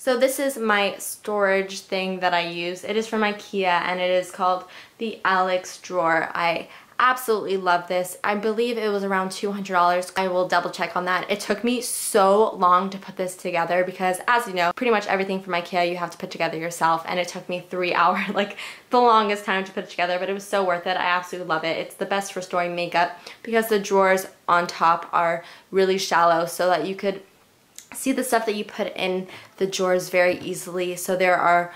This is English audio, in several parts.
So this is my storage thing that I use. It is from Ikea and it is called the Alex drawer. I absolutely love this. I believe it was around $200. I will double check on that. It took me so long to put this together because as you know, pretty much everything from Ikea you have to put together yourself and it took me three hours, like the longest time to put it together, but it was so worth it. I absolutely love it. It's the best for storing makeup because the drawers on top are really shallow so that you could see the stuff that you put in the drawers very easily. So there are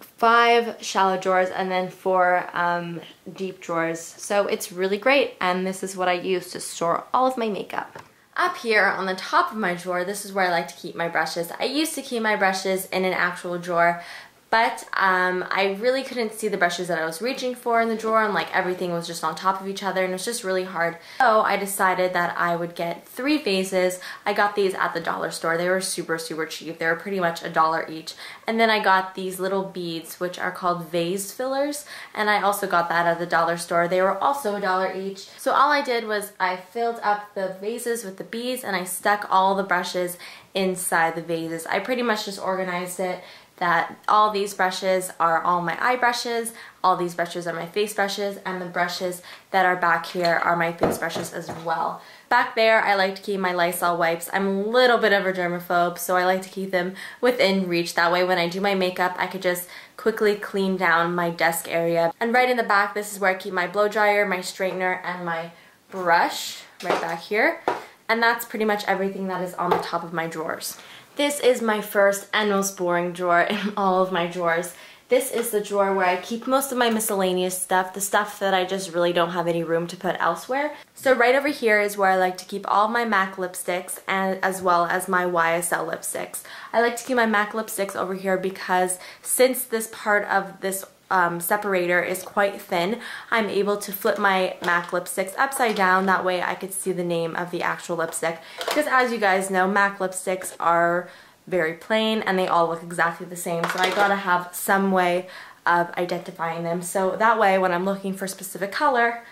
five shallow drawers and then four um, deep drawers. So it's really great and this is what I use to store all of my makeup. Up here on the top of my drawer, this is where I like to keep my brushes. I used to keep my brushes in an actual drawer, but um, I really couldn't see the brushes that I was reaching for in the drawer and like everything was just on top of each other and it was just really hard. So I decided that I would get three vases. I got these at the dollar store. They were super, super cheap. They were pretty much a dollar each. And then I got these little beads, which are called vase fillers. And I also got that at the dollar store. They were also a dollar each. So all I did was I filled up the vases with the beads and I stuck all the brushes inside the vases. I pretty much just organized it that all these brushes are all my eye brushes, all these brushes are my face brushes, and the brushes that are back here are my face brushes as well. Back there, I like to keep my Lysol wipes. I'm a little bit of a germaphobe, so I like to keep them within reach. That way when I do my makeup, I could just quickly clean down my desk area. And right in the back, this is where I keep my blow dryer, my straightener, and my brush right back here. And that's pretty much everything that is on the top of my drawers. This is my first and most boring drawer in all of my drawers. This is the drawer where I keep most of my miscellaneous stuff, the stuff that I just really don't have any room to put elsewhere. So right over here is where I like to keep all my MAC lipsticks and as well as my YSL lipsticks. I like to keep my MAC lipsticks over here because since this part of this um, separator is quite thin, I'm able to flip my MAC lipsticks upside down. That way I could see the name of the actual lipstick. Because as you guys know, MAC lipsticks are very plain and they all look exactly the same. So I gotta have some way of identifying them. So that way when I'm looking for a specific color,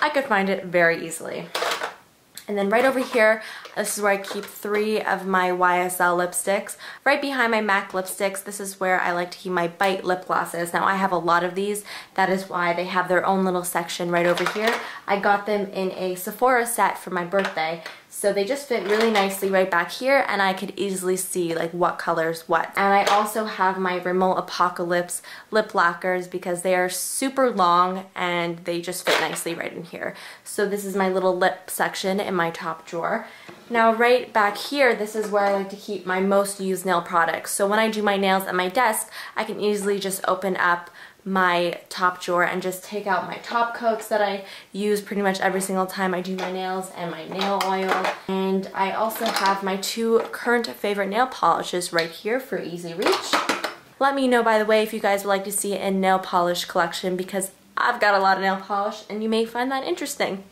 I could find it very easily. And then right over here, this is where I keep three of my YSL lipsticks. Right behind my MAC lipsticks, this is where I like to keep my Bite lip glosses. Now I have a lot of these. That is why they have their own little section right over here. I got them in a Sephora set for my birthday. So they just fit really nicely right back here and I could easily see like what colors what. And I also have my Rimmel Apocalypse lip lacquers because they are super long and they just fit nicely right in here. So this is my little lip section in my top drawer. Now right back here, this is where I like to keep my most used nail products. So when I do my nails at my desk, I can easily just open up my top drawer and just take out my top coats that I use pretty much every single time I do my nails and my nail oil. And I also have my two current favorite nail polishes right here for easy reach. Let me know, by the way, if you guys would like to see a nail polish collection because I've got a lot of nail polish and you may find that interesting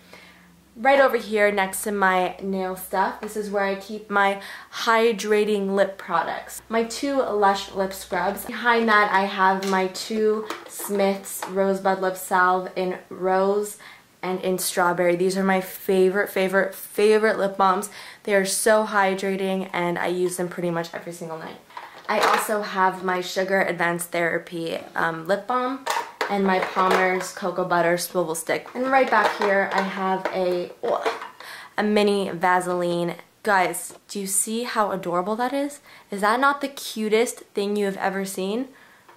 right over here next to my nail stuff, this is where I keep my hydrating lip products. My two Lush lip scrubs. Behind that I have my two Smith's Rosebud Lip Salve in Rose and in Strawberry. These are my favorite, favorite, favorite lip balms. They are so hydrating and I use them pretty much every single night. I also have my Sugar Advanced Therapy um, lip balm and my Palmer's Cocoa Butter Swivel Stick. And right back here I have a, oh, a mini Vaseline. Guys, do you see how adorable that is? Is that not the cutest thing you have ever seen?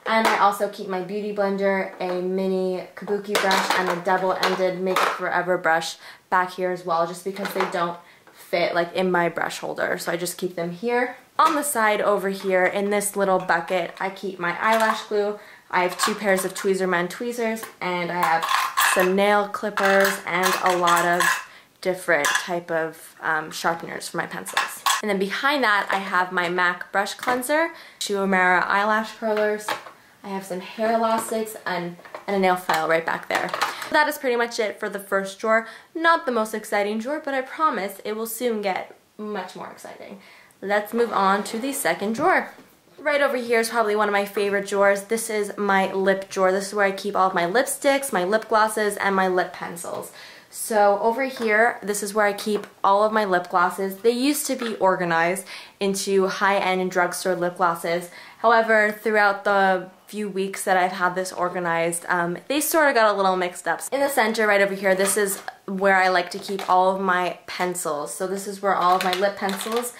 And I also keep my Beauty Blender, a mini Kabuki brush, and a double-ended Makeup Forever brush back here as well, just because they don't fit like in my brush holder. So I just keep them here. On the side over here, in this little bucket, I keep my eyelash glue, I have two pairs of Tweezerman tweezers and I have some nail clippers and a lot of different type of um, sharpeners for my pencils. And then behind that I have my MAC brush cleanser, Shu Uemura eyelash curlers, I have some hair elastics and, and a nail file right back there. That is pretty much it for the first drawer. Not the most exciting drawer, but I promise it will soon get much more exciting. Let's move on to the second drawer. Right over here is probably one of my favorite drawers. This is my lip drawer. This is where I keep all of my lipsticks, my lip glosses, and my lip pencils. So over here, this is where I keep all of my lip glosses. They used to be organized into high-end drugstore lip glosses. However, throughout the few weeks that I've had this organized, um, they sort of got a little mixed up. In the center right over here, this is where I like to keep all of my pencils. So this is where all of my lip pencils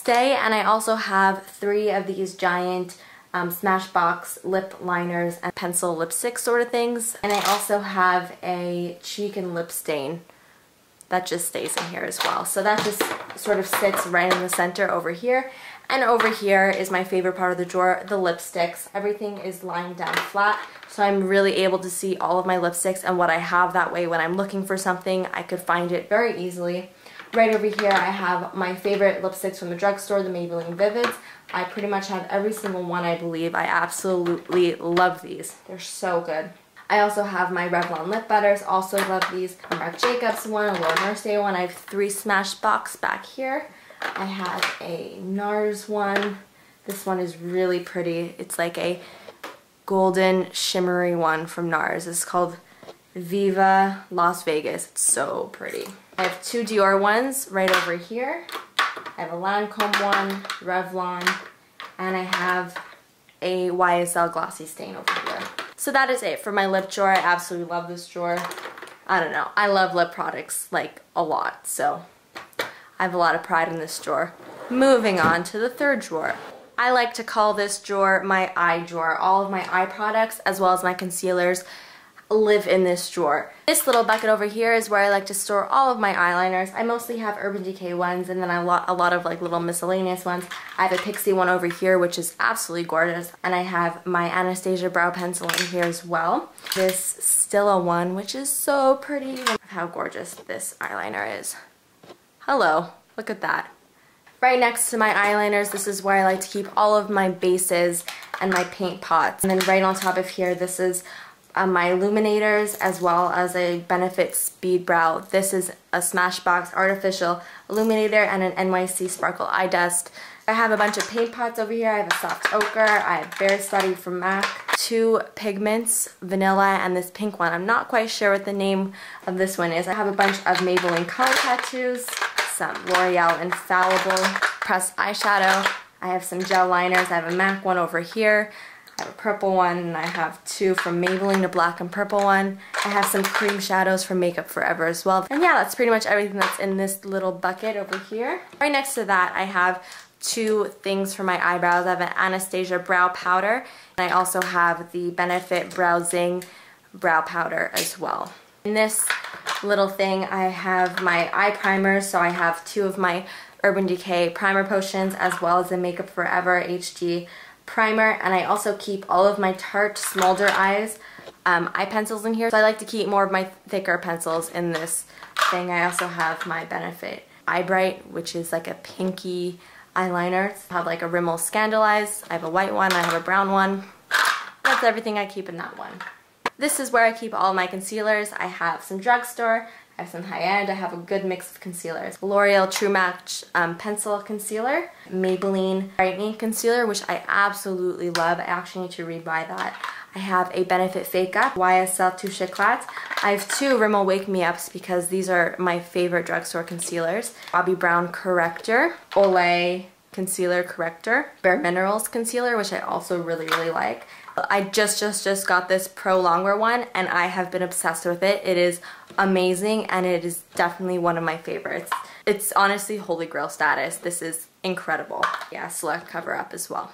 stay and I also have three of these giant um, Smashbox lip liners and pencil lipstick sort of things. And I also have a cheek and lip stain that just stays in here as well. So that just sort of sits right in the center over here. And over here is my favorite part of the drawer, the lipsticks. Everything is lying down flat, so I'm really able to see all of my lipsticks and what I have that way when I'm looking for something, I could find it very easily. Right over here I have my favorite lipsticks from the drugstore, the Maybelline Vivids. I pretty much have every single one I believe. I absolutely love these. They're so good. I also have my Revlon lip butters, also love these. A Marc Jacobs one, a Laura Mercier one. I have three Smashbox back here. I have a NARS one. This one is really pretty. It's like a golden shimmery one from NARS. It's called Viva Las Vegas. It's so pretty. I have two Dior ones right over here. I have a Lancome one, Revlon, and I have a YSL Glossy Stain over here. So that is it for my lip drawer. I absolutely love this drawer. I don't know. I love lip products like a lot, so I have a lot of pride in this drawer. Moving on to the third drawer. I like to call this drawer my eye drawer. All of my eye products as well as my concealers live in this drawer. This little bucket over here is where I like to store all of my eyeliners. I mostly have Urban Decay ones and then a lot, a lot of like little miscellaneous ones. I have a Pixi one over here which is absolutely gorgeous and I have my Anastasia brow pencil in here as well. This Stila one which is so pretty. How gorgeous this eyeliner is. Hello, look at that. Right next to my eyeliners, this is where I like to keep all of my bases and my paint pots. And then right on top of here, this is uh, my illuminators as well as a Benefit Speed Brow. This is a Smashbox Artificial Illuminator and an NYC Sparkle Eye Dust. I have a bunch of paint pots over here. I have a soft ochre, I have Bare Study from MAC, two pigments, vanilla and this pink one. I'm not quite sure what the name of this one is. I have a bunch of Maybelline color tattoos, some L'Oreal Infallible pressed eyeshadow. I have some gel liners. I have a MAC one over here. I have a purple one and I have two from Maybelline, a black and purple one. I have some cream shadows from Makeup Forever as well. And yeah, that's pretty much everything that's in this little bucket over here. Right next to that, I have two things for my eyebrows. I have an Anastasia brow powder and I also have the Benefit Brow Zing brow powder as well. In this little thing, I have my eye primers, so I have two of my Urban Decay primer potions as well as the Makeup Forever HD primer and I also keep all of my Tarte Smolder Eyes um, eye pencils in here. So I like to keep more of my thicker pencils in this thing. I also have my Benefit Eye Bright, which is like a pinky eyeliner. I have like a Rimmel Scandaleyes. I have a white one. I have a brown one. That's everything I keep in that one. This is where I keep all my concealers. I have some drugstore. I some high-end. I have a good mix of concealers. L'Oreal True Match um, Pencil Concealer. Maybelline Brightening Concealer, which I absolutely love. I actually need to rebuy that. I have a Benefit Fake Up, YSL Touche Éclat. I have two Rimmel Wake Me Ups because these are my favorite drugstore concealers. Bobbi Brown Corrector, Olay Concealer Corrector, Bare Minerals Concealer, which I also really, really like. I just, just, just got this Pro Longwear one and I have been obsessed with it. It is amazing and it is definitely one of my favorites. It's honestly holy grail status. This is incredible. Yeah, select cover up as well.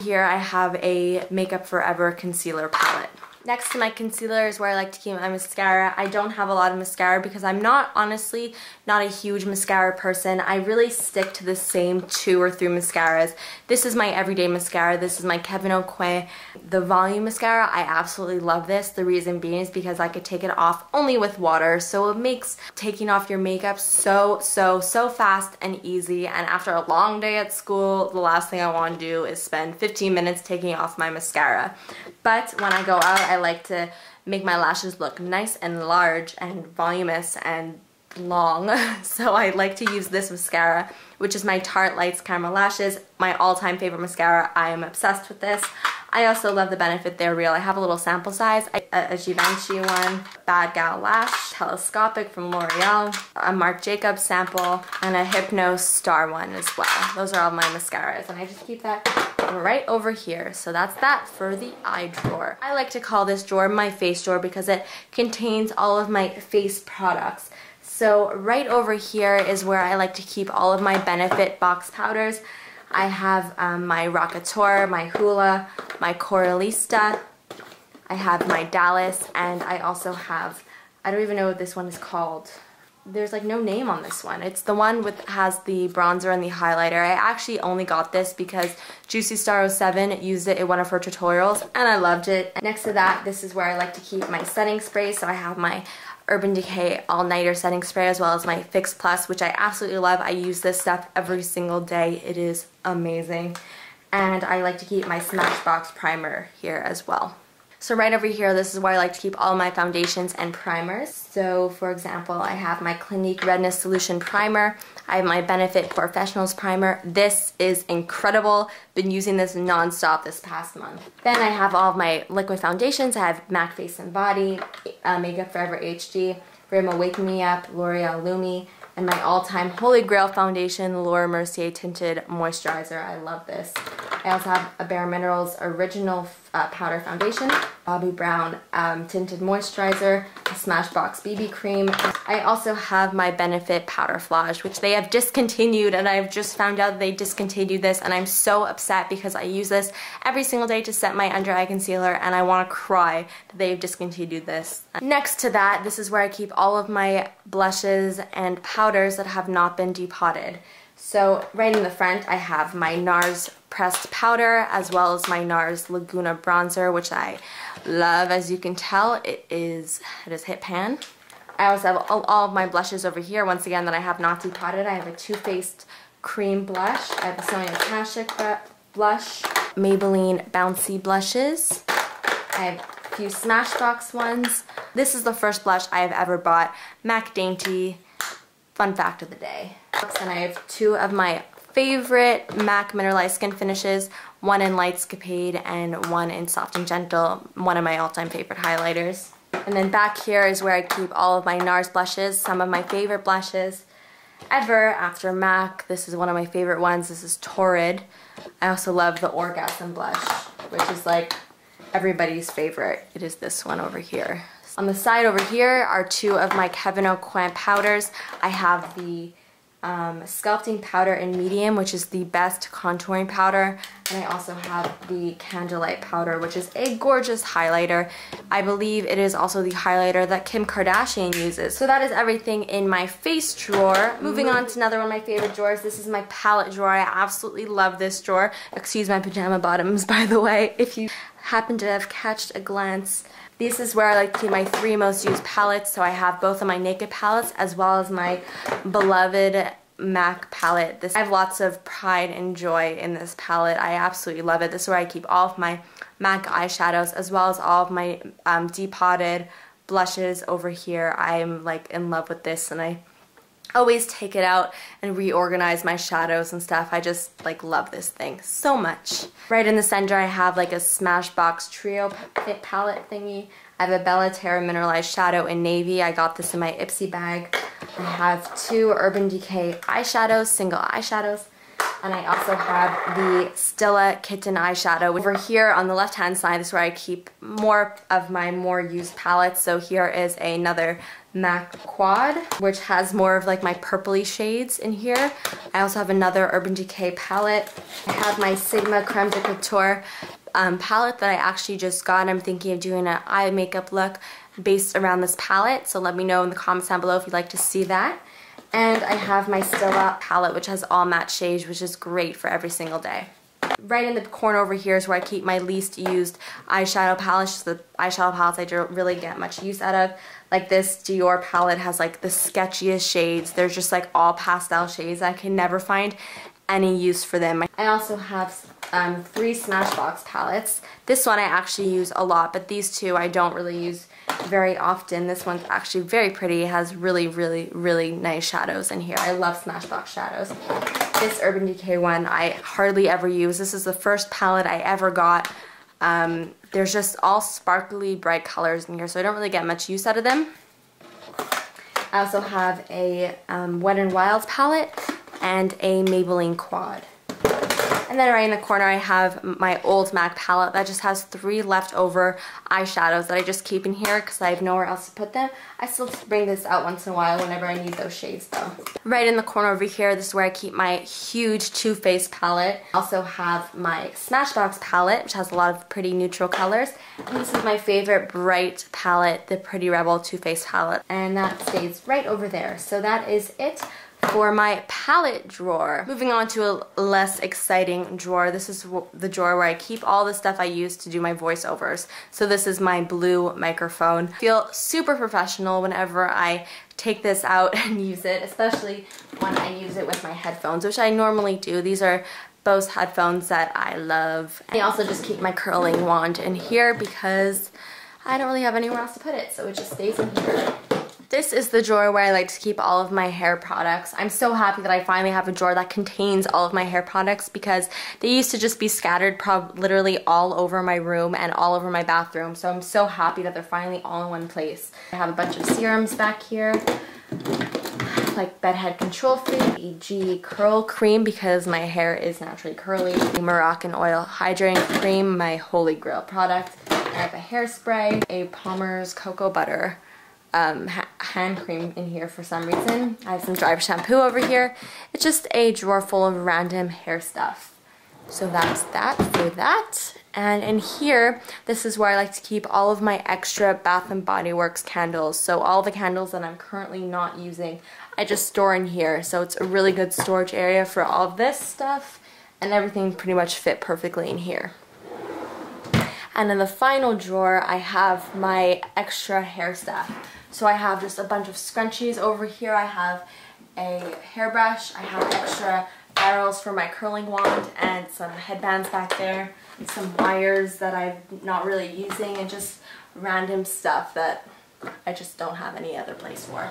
Here I have a Makeup Forever concealer palette. Next to my concealer is where I like to keep my mascara. I don't have a lot of mascara because I'm not, honestly, not a huge mascara person. I really stick to the same two or three mascaras. This is my everyday mascara. This is my Kevyn Aucoin The Volume Mascara. I absolutely love this. The reason being is because I could take it off only with water. So it makes taking off your makeup so, so, so fast and easy. And after a long day at school, the last thing I want to do is spend 15 minutes taking off my mascara. But when I go out, I like to make my lashes look nice and large and voluminous and long. so I like to use this mascara, which is my Tarte Lights Camera Lashes, my all-time favorite mascara. I am obsessed with this. I also love the Benefit They're Real. I have a little sample size. A Givenchy one, Bad Gal Lash, Telescopic from L'Oreal, a Marc Jacobs sample, and a Hypno Star one as well. Those are all my mascaras, and I just keep that right over here. So that's that for the eye drawer. I like to call this drawer my face drawer because it contains all of my face products. So right over here is where I like to keep all of my Benefit box powders. I have um, my Rockateur, my Hoola, my Coralista, I have my Dallas, and I also have, I don't even know what this one is called. There's like no name on this one. It's the one with has the bronzer and the highlighter. I actually only got this because Juicy Star 07 used it in one of her tutorials and I loved it. Next to that, this is where I like to keep my setting spray. So I have my Urban Decay All Nighter Setting Spray as well as my Fix Plus, which I absolutely love. I use this stuff every single day. It is amazing. And I like to keep my Smashbox Primer here as well. So right over here, this is where I like to keep all my foundations and primers. So for example, I have my Clinique Redness Solution Primer. I have my Benefit Professionals Primer. This is incredible. Been using this non-stop this past month. Then I have all of my liquid foundations. I have MAC Face and Body, uh, Makeup Forever HD, Rimmel Wake Me Up, L'Oreal Lumi, and my all-time holy grail foundation, Laura Mercier Tinted Moisturizer. I love this. I also have a Bare Minerals Original uh, Powder Foundation, Bobbi Brown um, Tinted Moisturizer, a Smashbox BB Cream. I also have my Benefit Powder Flage, which they have discontinued, and I've just found out they discontinued this, and I'm so upset because I use this every single day to set my under eye concealer, and I want to cry that they've discontinued this. Next to that, this is where I keep all of my blushes and powders that have not been depotted. So right in the front I have my NARS pressed powder as well as my NARS Laguna bronzer which I love as you can tell it is it is hit pan. I also have all, all of my blushes over here once again that I have not depotted. I have a Too Faced cream blush. I have a Sonia Kashuk blush, Maybelline bouncy blushes. I have a few Smashbox ones. This is the first blush I have ever bought. MAC Dainty fun fact of the day. And I have two of my favorite MAC Mineralized Skin Finishes, one in Lightscapade and one in Soft and Gentle, one of my all-time favorite highlighters. And then back here is where I keep all of my NARS blushes, some of my favorite blushes ever after MAC. This is one of my favorite ones. This is Torrid. I also love the Orgasm blush, which is like everybody's favorite. It is this one over here. On the side over here are two of my Kevyn Aucoin powders. I have the um, sculpting powder in medium, which is the best contouring powder. And I also have the Candlelight powder, which is a gorgeous highlighter. I believe it is also the highlighter that Kim Kardashian uses. So that is everything in my face drawer. Moving on to another one of my favorite drawers. This is my palette drawer. I absolutely love this drawer. Excuse my pajama bottoms, by the way, if you happen to have catched a glance this is where I like to keep my three most used palettes. So I have both of my Naked palettes as well as my beloved MAC palette. This I have lots of pride and joy in this palette. I absolutely love it. This is where I keep all of my MAC eyeshadows as well as all of my um, depotted blushes over here. I'm like in love with this and I always take it out and reorganize my shadows and stuff. I just like love this thing so much. Right in the center I have like a Smashbox Trio palette thingy. I have a Bella Terra Mineralized Shadow in Navy. I got this in my Ipsy bag. I have two Urban Decay eyeshadows, single eyeshadows. And I also have the Stila Kitten eyeshadow. Over here on the left hand side is where I keep more of my more used palettes. So here is another MAC Quad, which has more of like my purpley shades in here. I also have another Urban Decay palette. I have my Sigma Creme de Couture um, palette that I actually just got. I'm thinking of doing an eye makeup look based around this palette. So let me know in the comments down below if you'd like to see that. And I have my Stila palette, which has all matte shades, which is great for every single day. Right in the corner over here is where I keep my least used eyeshadow palettes, the eyeshadow palettes I don't really get much use out of. Like this Dior palette has like the sketchiest shades. They're just like all pastel shades. I can never find any use for them. I also have um, three Smashbox palettes. This one I actually use a lot, but these two I don't really use very often. This one's actually very pretty. It has really, really, really nice shadows in here. I love Smashbox shadows. This Urban Decay one I hardly ever use. This is the first palette I ever got. Um, there's just all sparkly bright colors in here so I don't really get much use out of them. I also have a um, Wet n Wild palette and a Maybelline quad. And then right in the corner I have my old MAC palette that just has three leftover eyeshadows that I just keep in here because I have nowhere else to put them. I still bring this out once in a while whenever I need those shades though. Right in the corner over here, this is where I keep my huge Too Faced palette. I also have my Smashbox palette, which has a lot of pretty neutral colors. And this is my favorite bright palette, the Pretty Rebel Too Faced palette. And that stays right over there. So that is it for my palette drawer. Moving on to a less exciting drawer. This is the drawer where I keep all the stuff I use to do my voiceovers. So this is my blue microphone. I feel super professional whenever I take this out and use it, especially when I use it with my headphones, which I normally do. These are Bose headphones that I love. I also just keep my curling wand in here because I don't really have anywhere else to put it, so it just stays in here. This is the drawer where I like to keep all of my hair products. I'm so happy that I finally have a drawer that contains all of my hair products because they used to just be scattered probably literally all over my room and all over my bathroom. So I'm so happy that they're finally all in one place. I have a bunch of serums back here like Bedhead Control Free, EG Curl Cream because my hair is naturally curly, Moroccan Oil Hydrating Cream, my holy grail product. I have a hairspray, a Palmer's Cocoa Butter um, ha hand cream in here for some reason. I have some dry shampoo over here. It's just a drawer full of random hair stuff. So that's that for that. And in here, this is where I like to keep all of my extra Bath & Body Works candles. So all the candles that I'm currently not using, I just store in here. So it's a really good storage area for all of this stuff. And everything pretty much fit perfectly in here. And in the final drawer, I have my extra hair stuff. So I have just a bunch of scrunchies over here. I have a hairbrush. I have extra barrels for my curling wand and some headbands back there. Some wires that I'm not really using and just random stuff that I just don't have any other place for.